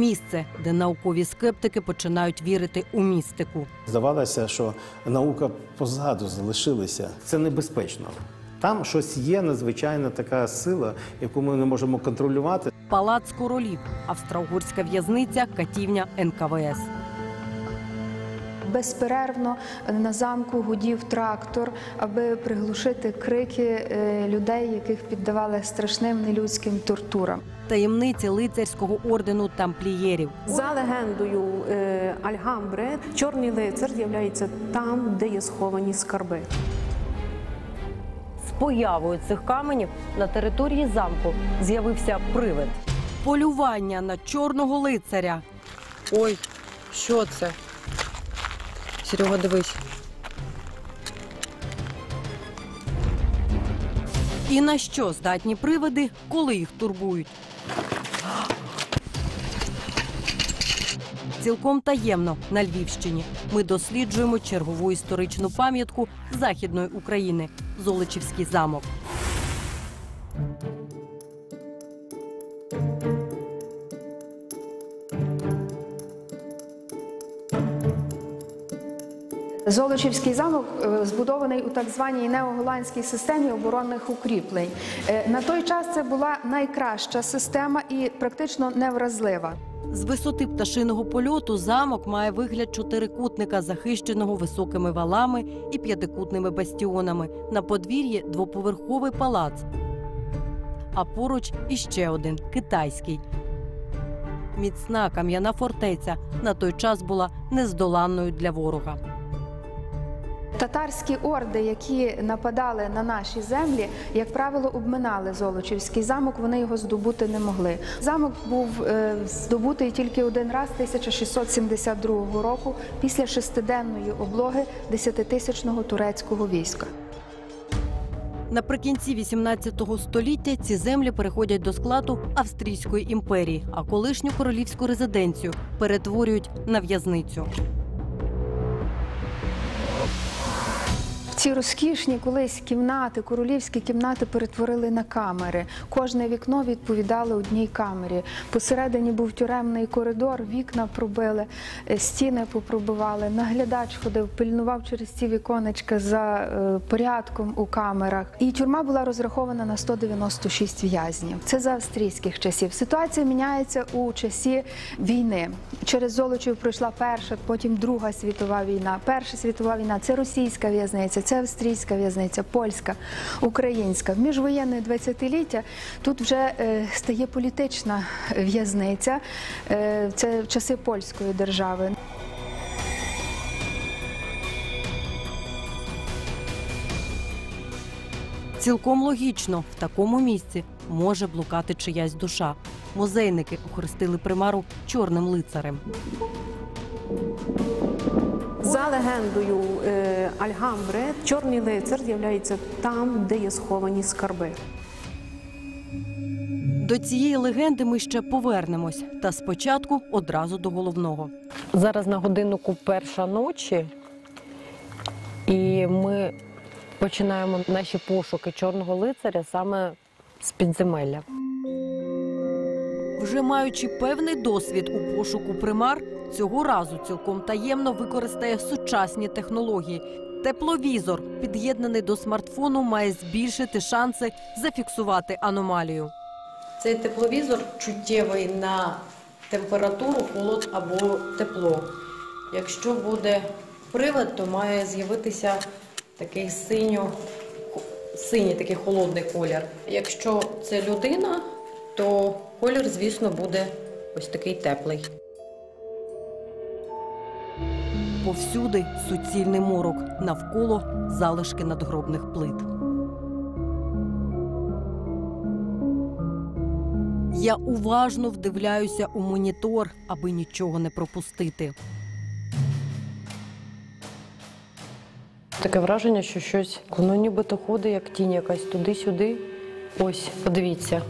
місце, де наукові скептики починають вірити у містику. Здавалося, що наука позаду залишилася. Це небезпечно. Там щось є надзвичайна така сила, яку ми не можемо контролювати. Палац королів, австро-угорська в'язниця, катівня НКВС. Безперервно на замку гудів трактор, аби приглушити крики е, людей, яких піддавали страшним нелюдським тортурам. Таємниці лицарського ордену тамплієрів. За легендою е, Альгамбре, чорний лицар з'являється там, де є сховані скарби. З появою цих каменів на території замку з'явився привид. Полювання на чорного лицаря. Ой, що це? Серега, дивись. І на що здатні привиди, коли їх турбують? Цілком таємно на Львівщині ми досліджуємо чергову історичну пам'ятку Західної України Золочівський замок. Золочівський замок е, збудований у так званій неоголандській системі оборонних укріплень. Е, На той час це була найкраща система і практично невразлива. З висоти пташиного польоту замок має вигляд чотирикутника, захищеного високими валами і п'ятикутними бастіонами. На подвір'ї двоповерховий палац. А поруч іще один китайський. Міцна кам'яна фортеця на той час була нездоланною для ворога. Татарські орди, які нападали на наші землі, як правило, обминали Золочівський замок. Вони його здобути не могли. Замок був е, здобутий тільки один раз 1672 року після шестиденної облоги десятитисячного турецького війська. Наприкінці 18 століття ці землі переходять до складу Австрійської імперії, а колишню королівську резиденцію перетворюють на в'язницю. Ці розкішні колись кімнати, королівські кімнати перетворили на камери. Кожне вікно відповідало одній камері. Посередині був тюремний коридор, вікна пробили, е, стіни попробивали. Наглядач ходив, пильнував через ці віконечка за е, порядком у камерах. І тюрма була розрахована на 196 в'язнів. Це за австрійських часів. Ситуація міняється у часі війни. Через Золочів пройшла перша, потім Друга світова війна. Перша світова війна це російська в'язниця, це австрійська в'язниця, польська, українська. В міжвоєнне 20-ліття тут вже е, стає політична в'язниця. Е, це часи польської держави. Цілком логічно, в такому місці може блукати чиясь душа. Музейники охрестили примару чорним лицарем. За легендою е, Альгамбре, чорний лицар з'являється там, де є сховані скарби. До цієї легенди ми ще повернемось. Та спочатку одразу до головного. Зараз на годиннику перша ночі, і ми починаємо наші пошуки чорного лицаря саме з підземелля. Вже маючи певний досвід у пошуку примар, цього разу цілком таємно використає сучасні технології. Тепловізор, під'єднаний до смартфону, має збільшити шанси зафіксувати аномалію. Цей тепловізор чуттєвий на температуру, холод або тепло. Якщо буде привид, то має з'явитися такий синьо, синій такий холодний колір. Якщо це людина, то колір, звісно, буде ось такий теплий. Повсюди суцільний морок, навколо залишки надгробних плит. Я уважно вдивляюся у монітор, аби нічого не пропустити. Таке враження, що щось воно нібито ходить, як тінь якась туди-сюди. Ось, подивіться.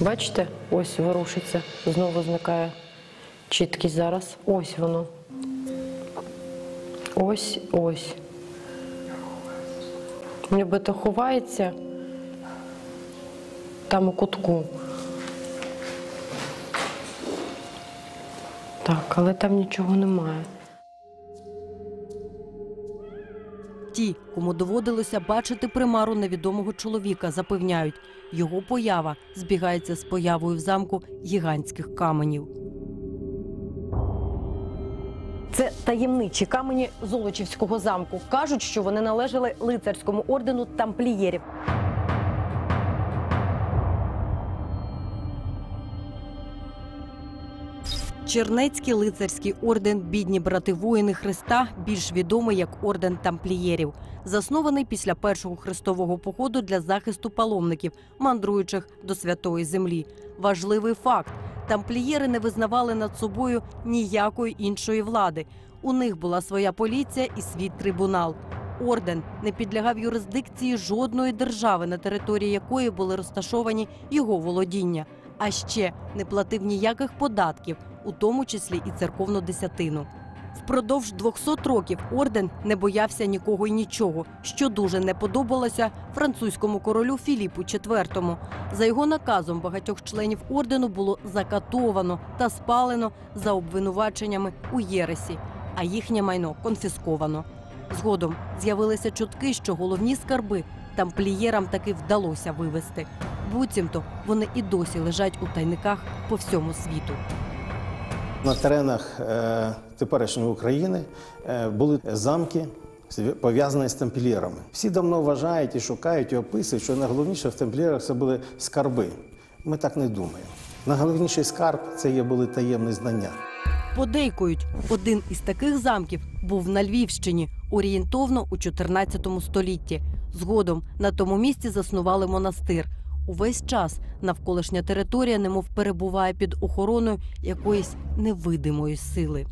Бачите? Ось ворушиться, знову зникає чіткість зараз. Ось воно. Ось, ось. Нібито ховається там у кутку. Так, але там нічого немає. Ті, кому доводилося бачити примару невідомого чоловіка, запевняють, його поява збігається з появою в замку гігантських каменів. Це таємничі камені Золочівського замку. Кажуть, що вони належали лицарському ордену тамплієрів. Чернецький лицарський орден Бідні брати воїни Христа, більш відомий як орден тамплієрів, заснований після першого хрестового походу для захисту паломників, мандруючих до святої землі. Важливий факт: тамплієри не визнавали над собою ніякої іншої влади. У них була своя поліція і свій трибунал. Орден не підлягав юрисдикції жодної держави, на території якої були розташовані його володіння. А ще не платив ніяких податків, у тому числі і церковну десятину. Впродовж 200 років орден не боявся нікого й нічого, що дуже не подобалося французькому королю Філіпу IV. За його наказом багатьох членів ордену було закатовано та спалено за обвинуваченнями у єресі, а їхнє майно конфісковано. Згодом з'явилися чутки, що головні скарби тамплієрам таки вдалося вивезти. Буцімто вони і досі лежать у тайниках по всьому світу. На теренах е, теперішньої України е, були замки пов'язані з тамплієрами. Всі давно вважають і шукають і описують, що найголовніше в тамплієрах це були скарби. Ми так не думаємо. Найголовніший скарб це є були таємні знання. Подейкують, один із таких замків був на Львівщині, орієнтовно у 14 столітті. Згодом на тому місці заснували монастир. Увесь час навколишня територія немов перебуває під охороною якоїсь невидимої сили.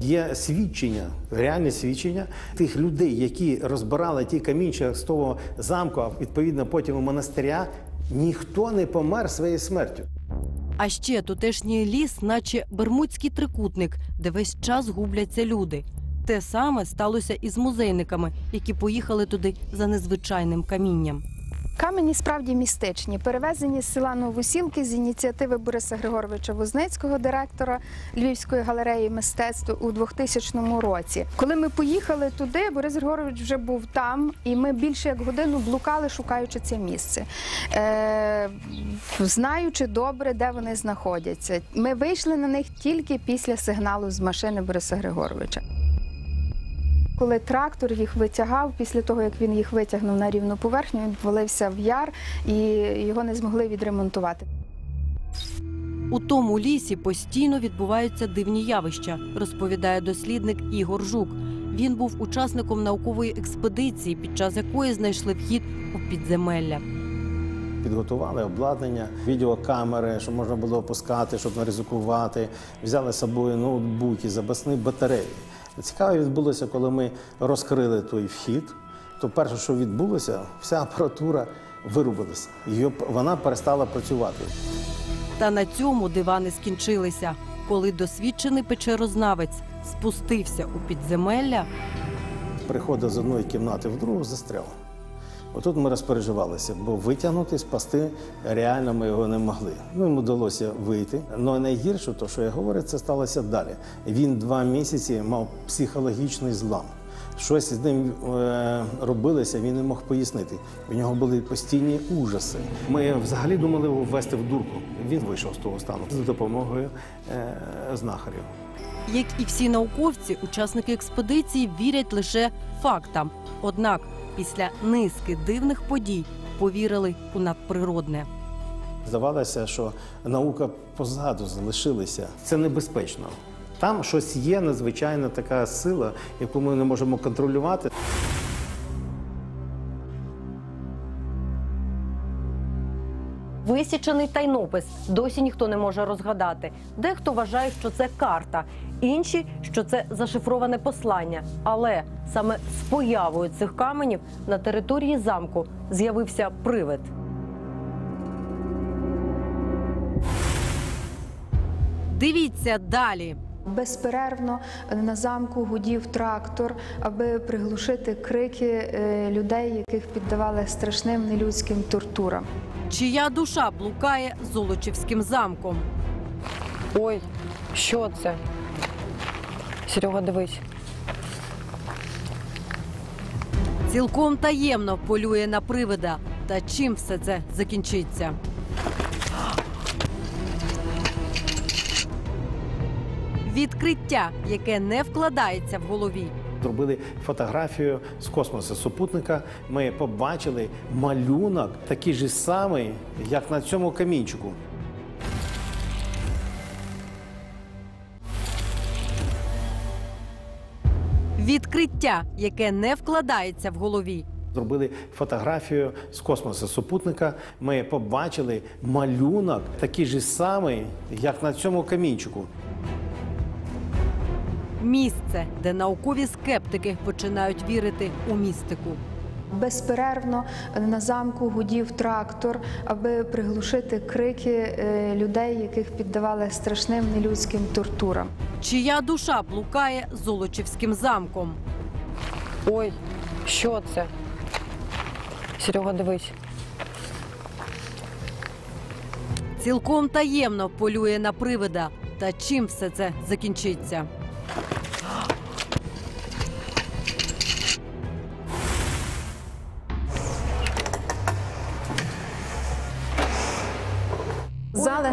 Є свідчення, реальні свідчення тих людей, які розбирали ті камінчики з того замку, а відповідно потім у монастиря. Ніхто не помер своєю смертю. А ще тутешній ліс, наче бермудський трикутник, де весь час губляться люди. Те саме сталося і з музейниками, які поїхали туди за незвичайним камінням. Камені справді містичні, перевезені з села Новосілки з ініціативи Бориса Григоровича Возницького, директора Львівської галереї мистецтв у 2000 році. Коли ми поїхали туди, Борис Григорович вже був там, і ми більше як годину блукали, шукаючи це місце, е, знаючи добре, де вони знаходяться. Ми вийшли на них тільки після сигналу з машини Бориса Григоровича. Коли трактор їх витягав, після того як він їх витягнув на рівну поверхню, він ввалився в яр і його не змогли відремонтувати. У тому лісі постійно відбуваються дивні явища, розповідає дослідник Ігор Жук. Він був учасником наукової експедиції, під час якої знайшли вхід у підземелля. Підготували обладнання, відеокамери, щоб можна було опускати, щоб не ризикувати. Взяли з собою ноутбуки, запасні батареї. Цікаво відбулося, коли ми розкрили той вхід. То перше, що відбулося, вся апаратура вирубилася. Її, вона перестала працювати. Та на цьому дивани скінчилися. Коли досвідчений печерознавець спустився у підземелля, Приходив з одної кімнати в другу, застряв. Отут ми розпереживалися, бо витягнути, спасти реально ми його не могли. Ну, йому вдалося вийти. Але найгірше, то, що я говорю, це сталося далі. Він два місяці мав психологічний злам. Щось з ним е, робилося, він не мог пояснити. У нього були постійні ужаси. Ми взагалі думали його ввести в дурку. Він вийшов з того стану за допомогою е, знахарів. як і всі науковці, учасники експедиції вірять лише фактам. Однак після низки дивних подій повірили у надприродне. Здавалося, що наука позаду залишилася. Це небезпечно. Там щось є надзвичайна така сила, яку ми не можемо контролювати. Висічений тайнопис досі ніхто не може розгадати. Дехто вважає, що це карта, інші, що це зашифроване послання. Але саме з появою цих каменів на території замку з'явився привид. Дивіться далі. Безперервно на замку гудів трактор, аби приглушити крики е, людей, яких піддавали страшним нелюдським тортурам. Чия душа блукає Золочівським замком? Ой, Що це? Серега, дивись. Цілком таємно полює на привида. Та чим все це закінчиться? Відкриття, яке не вкладається в голові. Зробили фотографію з космосу супутника. Ми побачили малюнок такий же самий, як на цьому камінчику. Відкриття, яке не вкладається в голові. Зробили фотографію з космосу супутника. Ми побачили малюнок такий же самий, як на цьому камінчику. Місце, де наукові скептики починають вірити у містику. Безперервно на замку гудів трактор, аби приглушити крики е, людей, яких піддавали страшним нелюдським тортурам. Чия душа блукає Золочівським замком? Ой, що це? Серега, дивись. Цілком таємно полює на привида. Та чим все це закінчиться?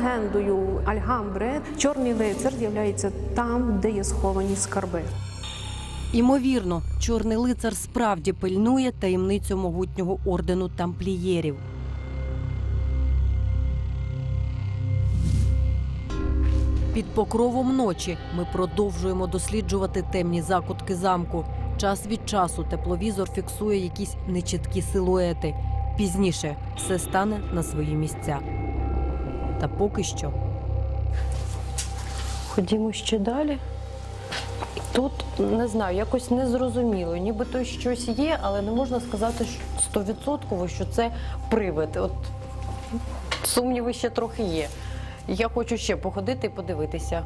Легендою Альгамбре, чорний лицар з'являється там, де є сховані скарби. Імовірно, чорний лицар справді пильнує таємницю могутнього ордену тамплієрів. Під покровом ночі ми продовжуємо досліджувати темні закутки замку. Час від часу тепловізор фіксує якісь нечіткі силуети. Пізніше все стане на свої місця. Та поки що Ходімо ще далі. Тут не знаю, якось незрозуміло. Нібито щось є, але не можна сказати стовідсотково, що це привид. От сумніви ще трохи є. Я хочу ще походити і подивитися.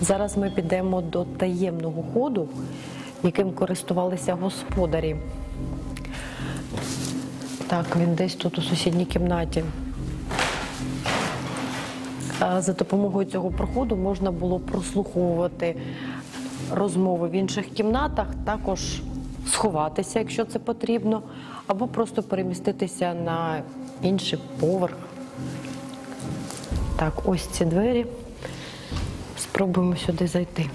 Зараз ми підемо до таємного ходу, яким користувалися господарі. Так, він десь тут у сусідній кімнаті. А За допомогою цього проходу можна було прослуховувати розмови в інших кімнатах, також сховатися, якщо це потрібно, або просто переміститися на інший поверх. Так, ось ці двері. Спробуємо сюди зайти.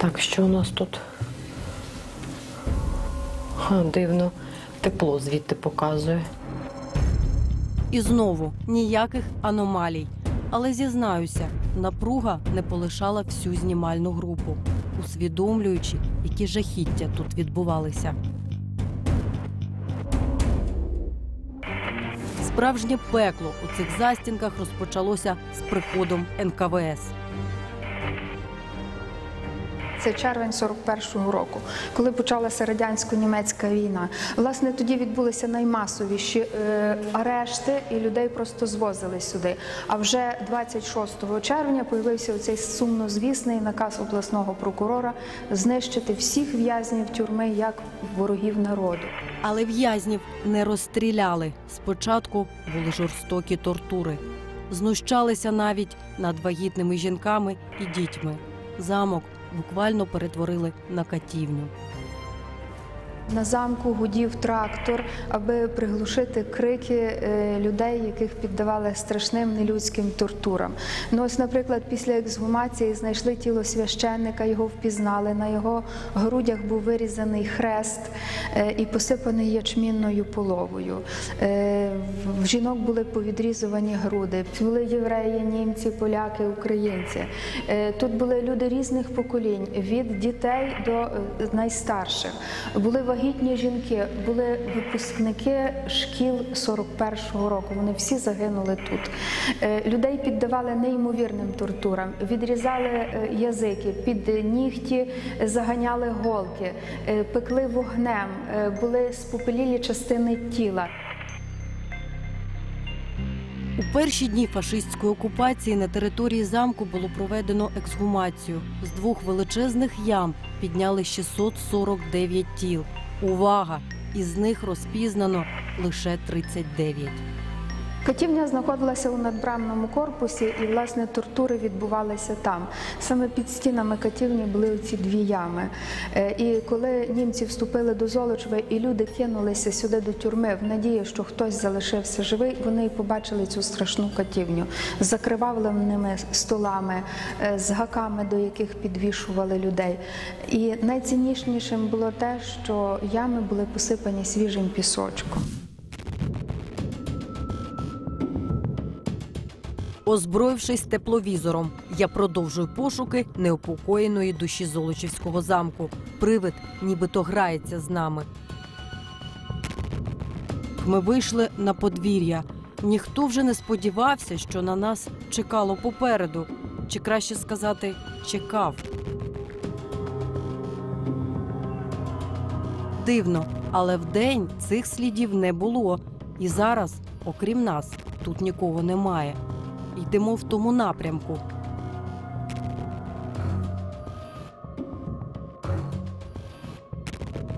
Так, що у нас тут? Ха, дивно. Тепло звідти показує. І знову ніяких аномалій. Але зізнаюся, напруга не полишала всю знімальну групу, усвідомлюючи, які жахіття тут відбувалися. Справжнє пекло у цих застінках розпочалося з приходом НКВС. Це червень 41-го року, коли почалася радянсько-німецька війна. Власне, тоді відбулися наймасовіші е, арешти, і людей просто звозили сюди. А вже 26 червня появився оцей сумнозвісний наказ обласного прокурора знищити всіх в'язнів тюрми як ворогів народу. Але в'язнів не розстріляли. Спочатку були жорстокі тортури. Знущалися навіть над вагітними жінками і дітьми. Замок буквально перетворили на катівню. На замку гудів трактор, аби приглушити крики е, людей, яких піддавали страшним нелюдським тортурам. Ну ось, наприклад, після ексгумації знайшли тіло священника, його впізнали. На його грудях був вирізаний хрест е, і посипаний ячмінною половою. Е, В жінок були повідрізувані груди. Були євреї, німці, поляки, українці. Тут були люди різних поколінь, від дітей до найстарших. Були вагітні жінки, були випускники шкіл 41-го року. Вони всі загинули тут. Е, Людей піддавали неймовірним тортурам, відрізали е, язики, під нігті заганяли голки, е, пекли вогнем, були спопелілі частини тіла. У перші дні фашистської окупації на території замку було проведено ексгумацію. З двох величезних ям підняли 649 тіл. Увага! Із них розпізнано лише 39. Катівня знаходилася у надбрамному корпусі, і власне тортури відбувалися там. Саме під стінами катівні були ці дві ями. Е, І коли німці вступили до Золочева, і люди кинулися сюди до тюрми в надії, що хтось залишився живий, вони і побачили цю страшну катівню з закривавленими столами, е, з гаками, до яких підвішували людей. І найціннішим було те, що ями були посипані свіжим пісочком. Озброївшись тепловізором, я продовжую пошуки неупокоєної душі Золочівського замку. Привид нібито грається з нами. Ми вийшли на подвір'я. Ніхто вже не сподівався, що на нас чекало попереду, чи краще сказати, чекав. Дивно, але вдень цих слідів не було. І зараз, окрім нас, тут нікого немає. Йдемо в тому напрямку.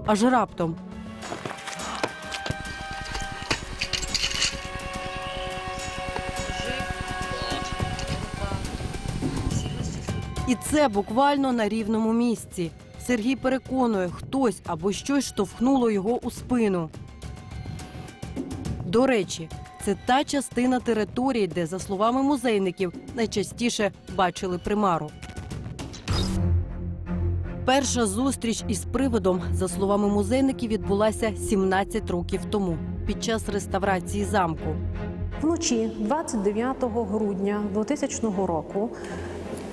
Аж раптом. І це буквально на рівному місці. Сергій переконує, хтось або щось штовхнуло його у спину. До речі, це та частина території, де, за словами музейників, найчастіше бачили примару. Перша зустріч із привидом, за словами музейників, відбулася 17 років тому під час реставрації замку. Вночі, 29 грудня 2000 року,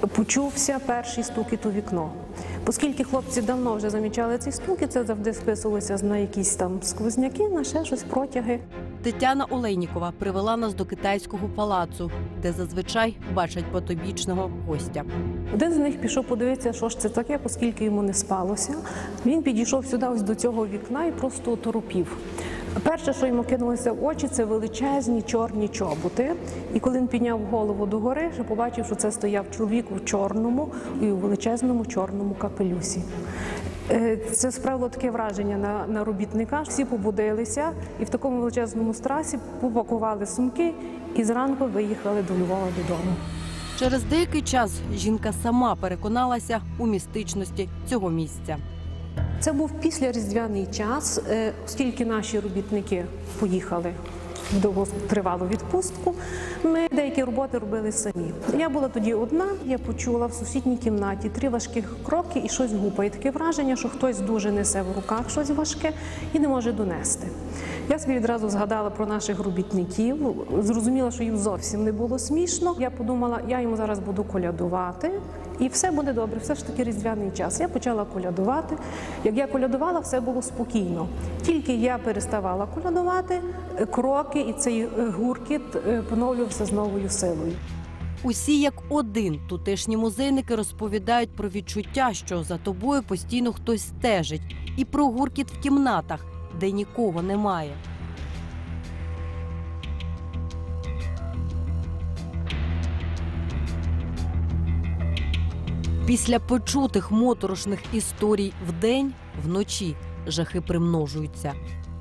почувся перший стукіт у вікно. Оскільки хлопці давно вже замічали ці стуки, це завжди списувалося на якісь там сквозняки, на ще щось протяги. Тетяна Олейнікова привела нас до китайського палацу, де зазвичай бачать потобічного гостя. Один з них пішов подивитися, що ж це таке, оскільки йому не спалося. Він підійшов сюди ось до цього вікна і просто оторопів. Перше, що йому кинулося в очі, це величезні чорні чоботи. І коли він підняв голову догори, вже побачив, що це стояв чоловік у чорному і у величезному чорному капелюсі. Е, Це справило таке враження на, на робітника. Всі побудилися і в такому величезному страсі попакували сумки і зранку виїхали до Львова додому. Через деякий час жінка сама переконалася у містичності цього місця. Це був післяріздвяний час, е, оскільки наші робітники поїхали в довготривалу відпустку. Ми деякі роботи робили самі. Я була тоді одна, я почула в сусідній кімнаті три важких кроки і щось гупає. Таке враження, що хтось дуже несе в руках щось важке і не може донести. Я собі відразу згадала про наших робітників, зрозуміла, що їм зовсім не було смішно. Я подумала, я йому зараз буду колядувати, і все буде добре. Все ж таки різдвяний час. Я почала колядувати. Як я колядувала, все було спокійно. Тільки я переставала колядувати, кроки і цей гуркіт е, поновлювався з новою силою. Усі як один тутешні музейники розповідають про відчуття, що за тобою постійно хтось стежить, і про гуркіт в кімнатах, де нікого немає. Після почутих моторошних історій вдень, вночі жахи примножуються.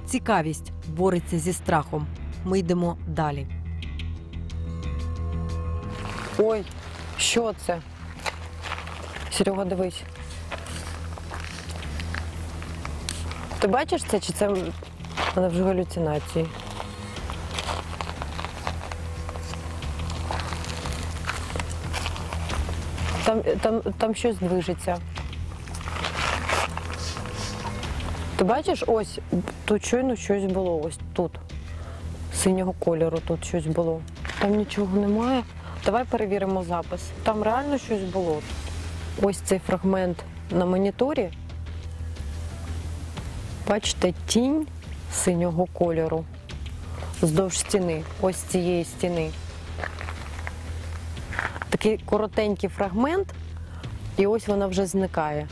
Цікавість бореться зі страхом. Ми йдемо далі. Ой, що це? Серега, дивись. Ти бачиш це, чи це в вже галюцинації? Там, там, там щось движеться. Ти бачиш, ось тут щойно щось було, ось тут. Синього кольору тут щось було. Там нічого немає. Давай перевіримо запис. Там реально щось було. Ось цей фрагмент на моніторі. Бачите, тінь синього кольору вздовж стіни, ось цієї стіни. Такий коротенький фрагмент, і ось вона вже зникає.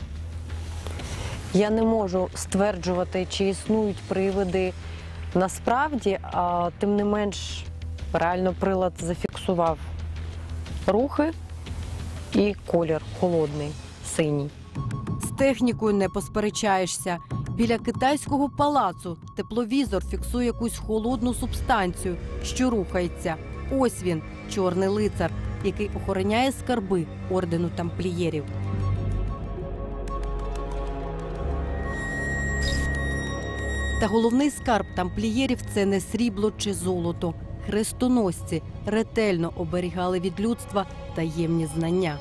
Я не можу стверджувати, чи існують привиди насправді, а тим не менш Реально прилад зафіксував рухи і колір холодний, синій. Технікою не посперечаєшся. Біля китайського палацу тепловізор фіксує якусь холодну субстанцію, що рухається. Ось він, чорний лицар, який охороняє скарби ордену тамплієрів. Та головний скарб тамплієрів це не срібло чи золото. Хрестоносці ретельно оберігали від людства таємні знання.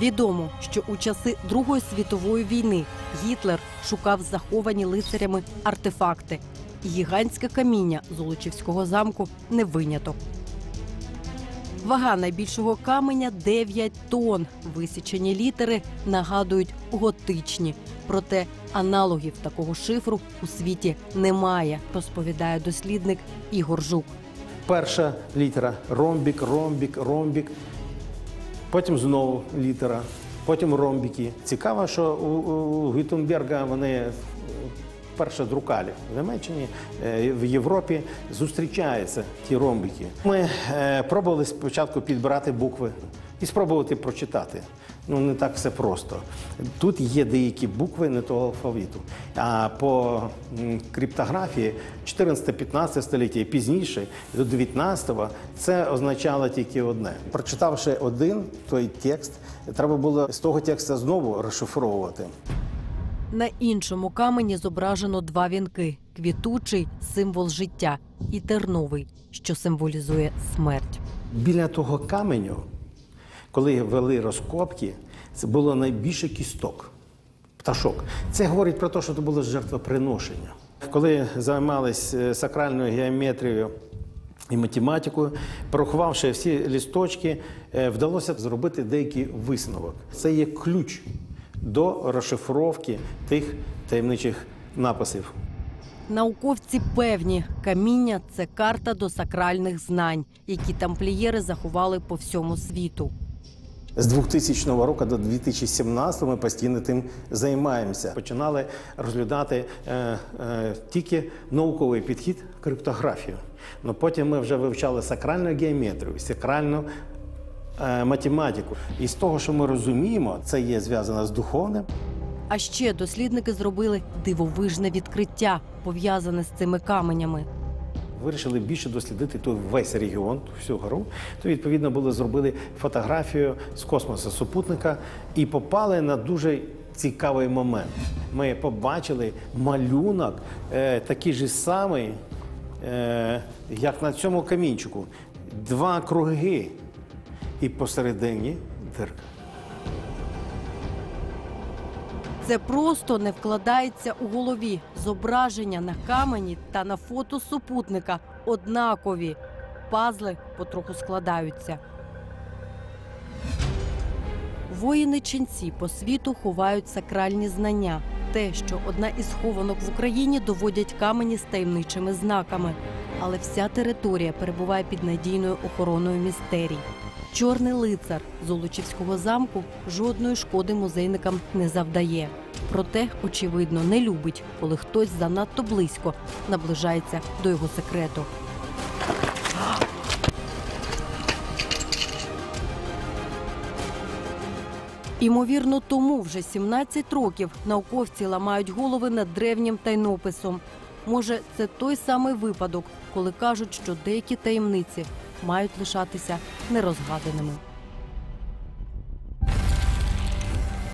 Відомо, що у часи Другої світової війни Гітлер шукав заховані лицарями артефакти. Гігантське каміння Золочівського замку не виняток. Вага найбільшого каменя 9 тонн. Висічені літери нагадують готичні. Проте аналогів такого шифру у світі немає, розповідає дослідник Ігор Жук. Перша літера ромбік, ромбік, ромбік. Потім знову літера, потім ромбіки. Цікаво, що у, Гютенберга вони перша перше друкалі в Німеччині, е, в Європі зустрічаються ті ромбіки. Ми е, пробували спочатку підбирати букви і спробувати прочитати. Ну не так все просто. Тут є деякі букви не того алфавіту. А по криптографії 14-15 століття і пізніше, до 19-го, це означало тільки одне. Прочитавши один той текст, треба було з того текста знову розшифровувати. На іншому камені зображено два вінки: квітучий символ життя і терновий, що символізує смерть. Біля того каменю, коли вели розкопки, це було найбільше кісток, пташок. Це говорить про те, що це було жертвоприношення. Коли займалися сакральною геометрією і математикою, порахувавши всі лісточки, е, вдалося зробити деякий висновок. Це є ключ до розшифровки тих таємничих написів. Науковці певні, каміння це карта до сакральних знань, які тамплієри заховали по всьому світу. З 2000 року до 2017 ми постійно тим займаємося. Починали розглядати е, е, тільки науковий підхід криптографію. Но потім ми вже вивчали сакральну геометрію, сакральну е, математику. І з того, що ми розуміємо, це є зв'язано з духовним. А ще дослідники зробили дивовижне відкриття, пов'язане з цими каменями. Вирішили більше дослідити той весь регіон, всю гору. То відповідно було зробили фотографію з космосу супутника і попали на дуже цікавий момент. Ми побачили малюнок е, такий же самий, е, як на цьому камінчику. Два круги, і посередині дирка. Це просто не вкладається у голові. Зображення на камені та на фото супутника однакові. Пазли потроху складаються. Воїни ченці по світу ховають сакральні знання. Те, що одна із хованок в Україні доводять камені з таємничими знаками. Але вся територія перебуває під надійною охороною містерій. Чорний лицар Золочівського замку жодної шкоди музейникам не завдає. Проте, очевидно, не любить, коли хтось занадто близько наближається до його секрету. Імовірно, тому вже 17 років науковці ламають голови над древнім тайнописом. Може, це той самий випадок, коли кажуть, що деякі таємниці мають лишатися нерозгаданими.